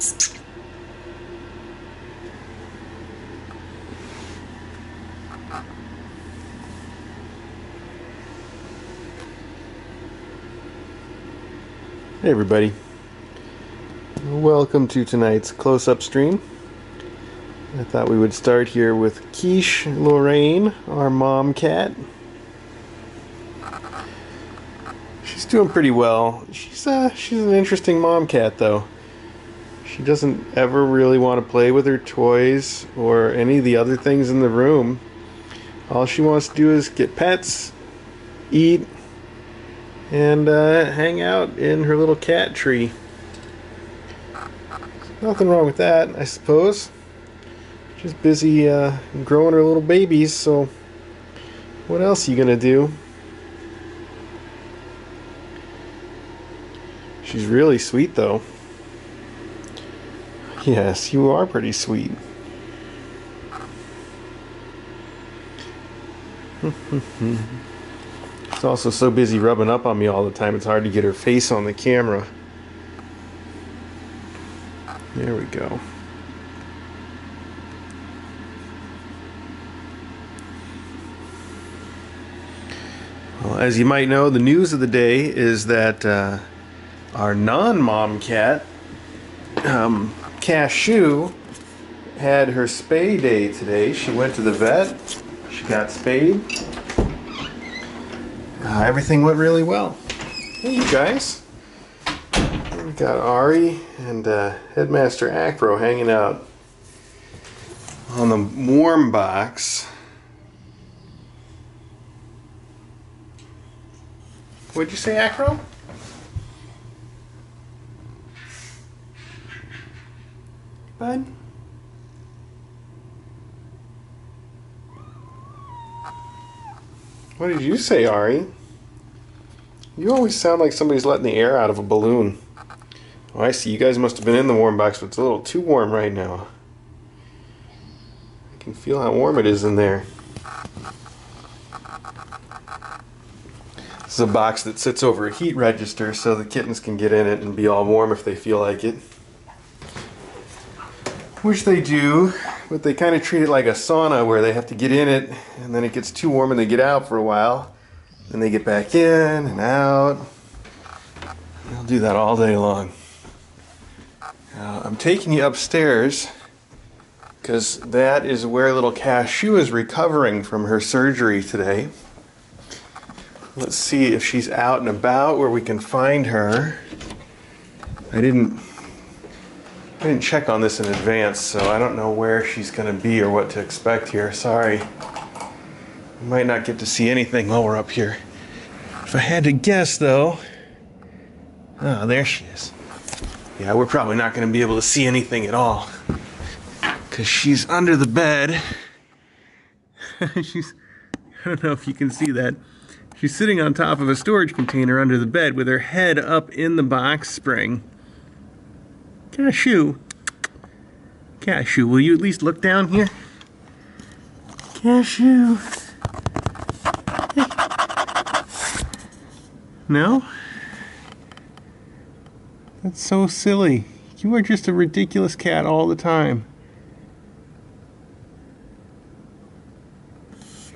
Hey everybody. Welcome to tonight's close-up stream. I thought we would start here with Quiche Lorraine, our mom cat. She's doing pretty well. She's uh, she's an interesting mom cat though. She doesn't ever really want to play with her toys or any of the other things in the room. All she wants to do is get pets, eat, and uh, hang out in her little cat tree. Nothing wrong with that, I suppose. She's busy uh, growing her little babies, so what else are you gonna do? She's really sweet, though. Yes, you are pretty sweet. She's also so busy rubbing up on me all the time, it's hard to get her face on the camera. There we go. Well, as you might know, the news of the day is that uh, our non-mom cat, um, Cashew, had her spay day today. She went to the vet. She got spayed. Uh, everything went really well. Hey, you guys. We got Ari and uh, Headmaster Acro hanging out on the warm box. What'd you say, Acro? Bud? What did you say, Ari? You always sound like somebody's letting the air out of a balloon. Oh, I see. You guys must have been in the warm box, but it's a little too warm right now. I can feel how warm it is in there. This is a box that sits over a heat register so the kittens can get in it and be all warm if they feel like it. Which they do, but they kind of treat it like a sauna where they have to get in it and then it gets too warm and they get out for a while. Then they get back in and out. They'll do that all day long. Now, I'm taking you upstairs because that is where little Cashew is recovering from her surgery today. Let's see if she's out and about where we can find her. I didn't I didn't check on this in advance, so I don't know where she's going to be or what to expect here. Sorry. We might not get to see anything while we're up here. If I had to guess, though. Oh, there she is. Yeah, we're probably not going to be able to see anything at all. Because she's under the bed. she's. I don't know if you can see that. She's sitting on top of a storage container under the bed with her head up in the box spring. Cashew. Cashew, will you at least look down here? Cashew. No? That's so silly. You are just a ridiculous cat all the time.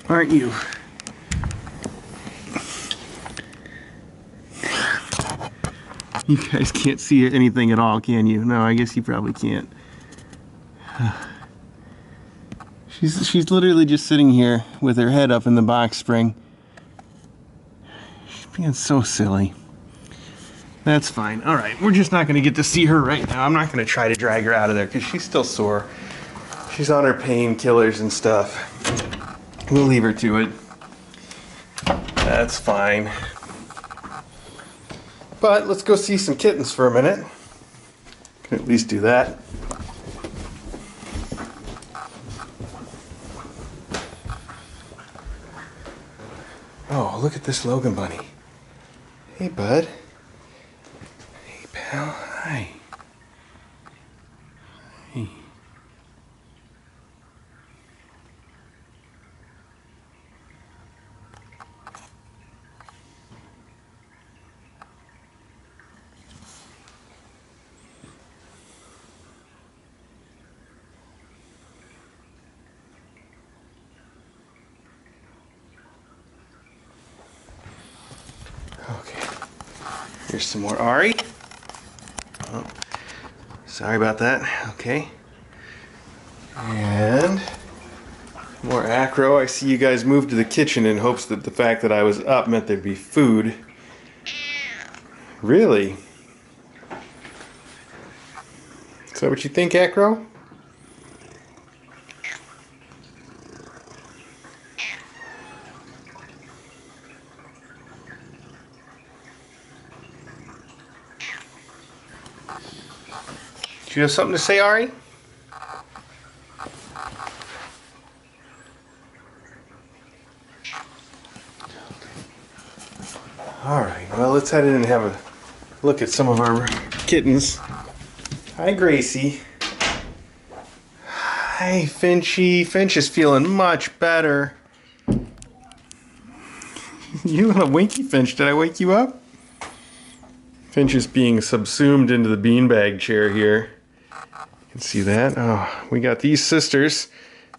Aren't you? You guys can't see anything at all, can you? No, I guess you probably can't. She's she's literally just sitting here with her head up in the box spring. She's being so silly. That's fine. All right, we're just not going to get to see her right now. I'm not going to try to drag her out of there because she's still sore. She's on her painkillers and stuff. We'll leave her to it. That's fine. But let's go see some kittens for a minute. Can at least do that. Oh, look at this Logan bunny. Hey, bud. Hey, pal. Hi. Here's some more Ari. Oh, sorry about that. Okay. And more acro. I see you guys moved to the kitchen in hopes that the fact that I was up meant there'd be food. Really? Is that what you think, Acro? Do you have something to say, Ari? Alright, well, let's head in and have a look at some of our kittens. Hi, Gracie. Hi, Finchy. Finch is feeling much better. you a winky Finch, did I wake you up? Finch is being subsumed into the beanbag chair here. Can see that. Oh, we got these sisters,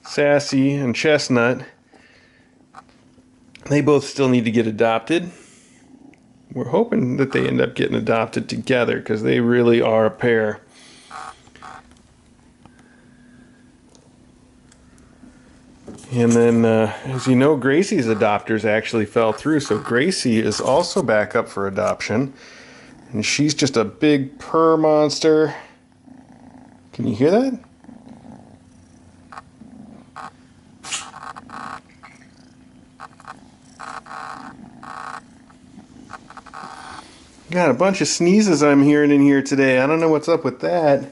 Sassy and Chestnut. They both still need to get adopted. We're hoping that they end up getting adopted together because they really are a pair. And then, uh, as you know, Gracie's adopters actually fell through, so Gracie is also back up for adoption. And she's just a big purr monster. Can you hear that? Got a bunch of sneezes I'm hearing in here today. I don't know what's up with that.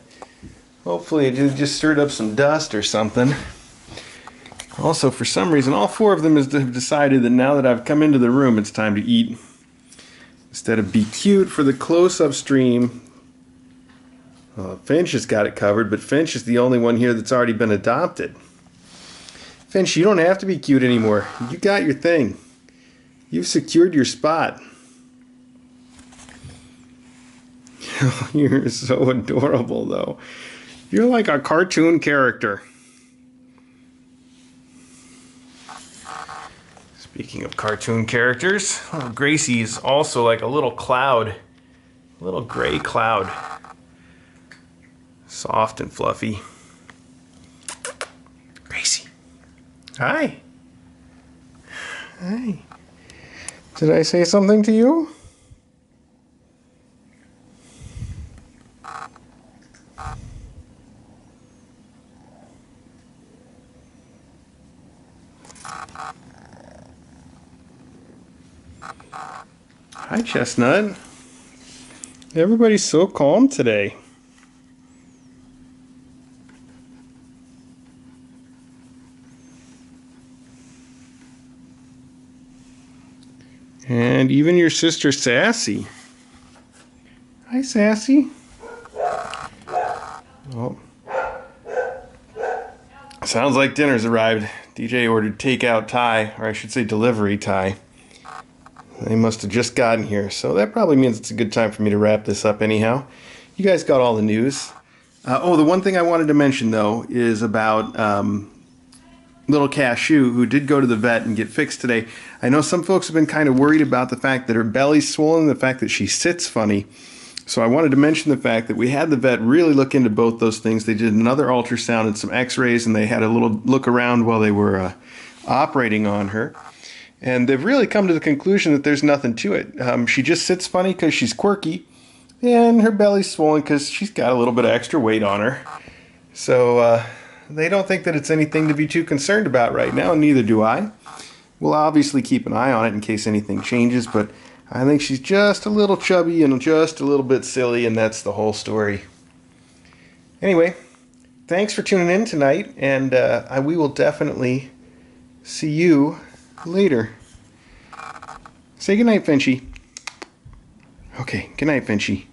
Hopefully it just stirred up some dust or something. Also, for some reason, all four of them have decided that now that I've come into the room, it's time to eat. Instead of be cute for the close-up stream, well, Finch has got it covered, but Finch is the only one here that's already been adopted. Finch, you don't have to be cute anymore. You got your thing. You've secured your spot. You're so adorable, though. You're like a cartoon character. Speaking of cartoon characters, Gracie's also like a little cloud, a little gray cloud. Soft and fluffy. Gracie. Hi. Hi. Did I say something to you? Hi, Chestnut. Everybody's so calm today. And even your sister Sassy. Hi, Sassy. Oh. Sounds like dinner's arrived. DJ ordered takeout Thai, or I should say delivery Thai. They must have just gotten here, so that probably means it's a good time for me to wrap this up anyhow. You guys got all the news. Uh, oh, the one thing I wanted to mention though is about um, little Cashew, who did go to the vet and get fixed today. I know some folks have been kind of worried about the fact that her belly's swollen, the fact that she sits funny. So I wanted to mention the fact that we had the vet really look into both those things. They did another ultrasound and some X-rays, and they had a little look around while they were uh, operating on her. And they've really come to the conclusion that there's nothing to it. Um, she just sits funny because she's quirky, and her belly's swollen because she's got a little bit of extra weight on her. So uh, they don't think that it's anything to be too concerned about right now, and neither do I. We'll obviously keep an eye on it in case anything changes, but I think she's just a little chubby and just a little bit silly, and that's the whole story. Anyway, thanks for tuning in tonight, and uh, I, we will definitely see you later. Say goodnight, Finchy. Okay, good night, Finchy.